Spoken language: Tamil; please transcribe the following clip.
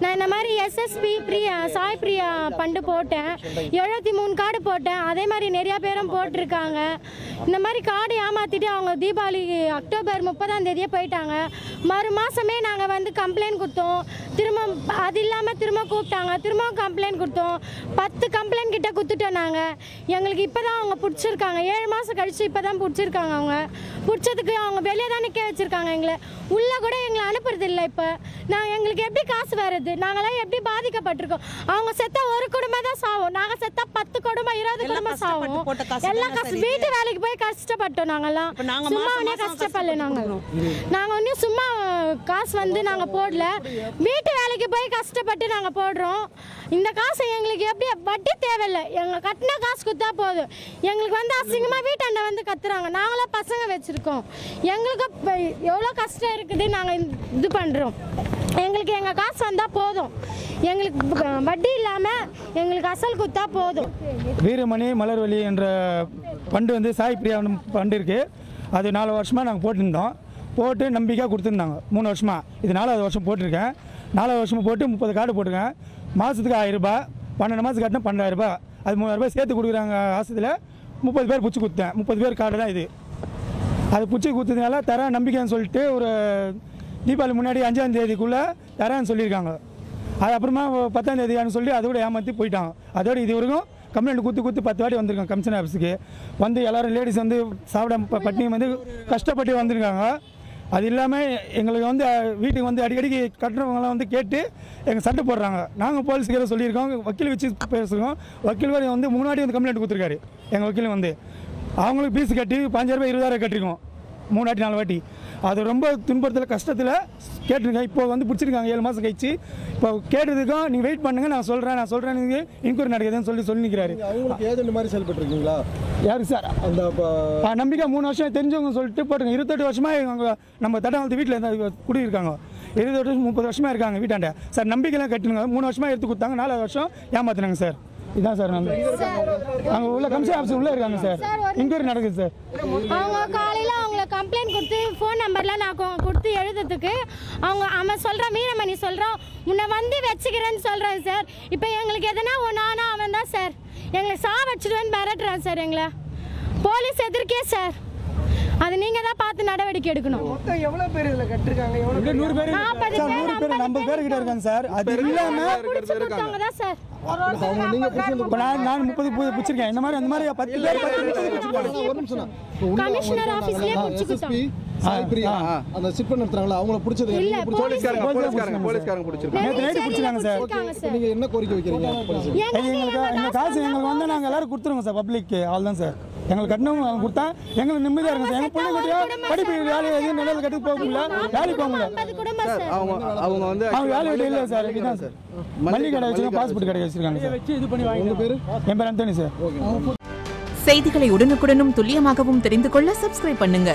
நான் இந்த மாதிரி எஸ்எஸ்பி பிரியா சாய் பிரியா பண்டு போட்டேன். எழுபத்தி மூணு கார்டு போட்டேன். அதே மாதிரி நிறையா பேரும் போட்டிருக்காங்க. இந்த மாதிரி கார்டு ஏமாற்றிட்டு அவங்க தீபாவளி அக்டோபர் முப்பதாம் தேதியே போயிட்டாங்க. மறு மாதமே நாங்கள் வந்து கம்ப்ளைண்ட் கொடுத்தோம். திரும்ப அது இல்லாமல் திரும்ப கூப்பிட்டாங்க. திரும்பவும் கம்ப்ளைண்ட் கொடுத்தோம். பத்து கம்ப்ளைண்ட் கிட்ட கொடுத்துட்டோம் நாங்கள் எங்களுக்கு இப்போ தான் அவங்க பிடிச்சிருக்காங்க. ஏழு மாதம் கழிச்சு இப்போ தான் பிடிச்சிருக்காங்க அவங்க. பிடிச்சதுக்கு அவங்க வெளியே தான் நிற்க வச்சுருக்காங்க எங்களை. உள்ளே கூட எங்களை அனுப்புறது இல்லை இப்போ. நான் எங்களுக்கு எப்படி காசு வருது நாங்களாம் எப்படி பாதிக்கப்பட்டிருக்கோம்? அவங்க செத்தா ஒரு குடும்பம் தான் சாவும். நாங்கள் செத்தா பத்து குடும்பம் இருபது குடும்பம் சாவும். காசு எல்லாம் கஷ்டம் சரி. வீட்டு வேலைக்கு போய் கஷ்டப்பட்டோம் நாங்கெல்லாம். இப்ப நாங்க சும்மா ஒன்றே கஷ்டப்படல நாங்கள் நாங்கள் ஒன்றும் சும்மா காசு வந்து நாங்கள் போடல. வீட்டு வேலைக்கு போய் கஷ்டப்பட்டு நாங்கள் போடுறோம். இந்த காசு எங்களுக்கு எப்படி வட்டி தேவையில்லை. எங்கள் கட்டின காசு கொடுத்தா போதும். எங்களுக்கு வந்து அசிங்கமாக வீட்டாண்ட வந்து கத்துறாங்க. நாங்களும் பசங்க வச்சுருக்கோம். எங்களுக்கு எவ்வளோ கஷ்டம் இருக்குது நாங்கள் இது பண்ணுறோம் எங்களுக்கு எங்கள் காசு வந்தால் போதும். எங்களுக்கு வட்டி இல்லாமல் எங்களுக்கு அசல் கொடுத்தா போதும். வீரமணி மலர்வழி என்ற பண்டு வந்து சாய் பிரியா பண்டு இருக்குது அது நாலு வருஷமாக நாங்கள் போட்டிருந்தோம். போட்டு நம்பிக்கையாக கொடுத்துருந்தாங்க. மூணு வருஷமாக இது நாலாவது வருஷம் போட்டிருக்கேன். நாலாவது வருஷமாக போட்டு முப்பது கார்டு போட்டிருக்கேன். மாதத்துக்கு ஆயிரரூபா பன்னெண்டு மாதத்துக்கு கட்டினா பன்னெண்டாயிரம் ரூபாய். அது மூவாயிரம் ரூபாய் சேர்த்து கொடுக்குறாங்க ஆசத்தில் முப்பது பேர் பிடிச்சி கொடுத்தேன் முப்பது பேர் கார்டு தான் இது. அது பிடிச்சி கொடுத்ததுனால தரேன் நம்பிக்கைன்னு சொல்லிட்டு ஒரு தீபாவளி முன்னாடி அஞ்சாம் தேதிக்குள்ளே தரேன்னு சொல்லியிருக்காங்க. அது அப்புறமா பத்தாம் தேதியான்னு சொல்லி அதோட ஏமாற்றி போயிட்டாங்க. அதோட இது வரைக்கும் கம்ப்ளைண்ட் குத்து குத்து பத்து வாட்டி வந்திருக்காங்க கமிஷன் ஆஃபீஸுக்கு வந்து எல்லாரும் லேடிஸ் வந்து சாப்பிட பட்டினி வந்து கஷ்டப்பட்டு வந்திருக்காங்க. அது இல்லாமல் எங்களுக்கு வந்து வீட்டுக்கு வந்து அடிக்கடிக்கு கட்டுறவங்களாம் வந்து கேட்டு எங்கள் சட்டை போடுறாங்க. நாங்கள் போலீஸ்கார சொல்லியிருக்கோம் வக்கீல் வச்சு பேசுகிறோம் வக்கீல் வரை வந்து முன்னாடி வந்து கம்ப்ளைண்ட் கொடுத்துருக்காரு எங்கள் வக்கீல் வந்து. அவங்களுக்கு ஃபீஸ் கட்டி பஞ்சாயிரம் ரூபாய் இருபதாயிரம் கட்டிருக்கோம். மூணு வாட்டி நாலு வாட்டி அது ரொம்ப துன்பத்தில் கஷ்டத்தில் கேட்டிருக்கேன். இப்போ வந்து பிடிச்சிருக்காங்க ஏழு மாதம் கழிச்சு. இப்போ கேட்டதுக்கும் நீங்கள் வெயிட் பண்ணுங்க நான் சொல்கிறேன் நான் சொல்கிறேன் நீங்கள் இன்கொயரி நடக்குதுன்னு சொல்லி சொல்லி நிற்கிறாரு அவங்களுக்கு ஏஜென்ட் மாதிரி செயல்பட்டுருக்கீங்களா? யாருக்கு சார்? அந்த நம்பிக்கை மூணு வருஷம் தெரிஞ்சவங்க சொல்லிட்டு போட்டுங்க. இருபத்தெட்டு வருஷமாக இவங்க நம்ம தட்டாமத்து வீட்டில் இருந்து குடியிருக்காங்க. இருபது வருஷம் முப்பது வருஷமாக இருக்காங்க வீட்டாண்ட. சார் நம்பிக்கைலாம் கட்டுனுங்க. மூணு வருஷமாக எடுத்து கொடுத்தாங்க நாலாவது வருஷம் ஏமாத்துனாங்க சார். இதான் சார் நம்ம அங்கே உள்ள கமிஷன் ஆஃபீஸ் உள்ளே இருக்காங்க சார். இன்கொயரி நடக்குது சார். அவங்க கம்ப்ளைண்ட் கொடுத்து ஃபோன் நம்பர்லாம் நான் கொடுத்து எழுதுறதுக்கு அவங்க அவன் சொல்கிறான் மீனமணி சொல்கிறான் உன்னை வந்து வச்சுக்கிறேன்னு சொல்கிறேன் சார் இப்போ எங்களுக்கு எதனா ஒன்றானா அவன் தான் சார் எங்களை சா வச்சுடுவேன்னு மிரட்டுறான் சார் எங்களை. போலீஸ் எதிர்க்கே சார் அது நீங்கள் தான் பார்த்து நடவடிக்கை எடுக்கணும். மொத்தம் எவ்வளவு பேர் இதுல கட்டிருக்காங்க? எவ்வளவு பேர் நூறு பேர் சார் நூறு பேர் ஐம்பது பேர் கிட்ட இருக்காங்க. சார். அது கொடுத்தவங்க தான் சார். நீங்க நான் நான் முப்பது பிடிச்சிருக்கேன். இந்த மாதிரி அந்த மாதிரி பத்து பேர் பத்து அவங்க கமிஷனர் ஆபீஸ்லயே அந்த சிட் பண்ண அவங்கள பிடிச்சது இல்ல நீங்க பிடிச்சது போலீஸ் போலீஸ்காரங்க போலீஸ்காரங்க பிடிச்சிருக்காங்க. நேத்து night பிடிச்சிருக்காங்க சார். நீங்க என்ன கோரிக்கை வைக்கிறீங்க? எங்களுக்கு எங்கள் காசு எங்களுக்கு வந்து நாங்கள் எல்லாரும் கொடுத்துருவோம் சார் பப்ளிக்கு அவ்வளோதான் சார். எங்களுக்கு அவங்க கொடுத்தா எங்களுக்கு நிம்மதியாக இருக்கும் சார். எங்கள் பிள்ளை குட்டியா படிப்பு வேலை எதுவும் நிலையில் கட்டி போக முடியல. வேலைக்கு போக முடியல. அவங்க அவங்க வந்து அவங்க வேலை இல்லை சார். இதுதான் சார். மல்லிகை கடை வச்சுருக்கோம் பாஸ்போர்ட் கடை வச்சிருக்காங்க சார். உங்க பேரு? என் பேர் அந்தோனி சார். செய்திகளை உடனுக்குடனும் துல்லியமாகவும் தெரிந்து கொள்ள சப்ஸ்கிரைப் பண்ணுங்க.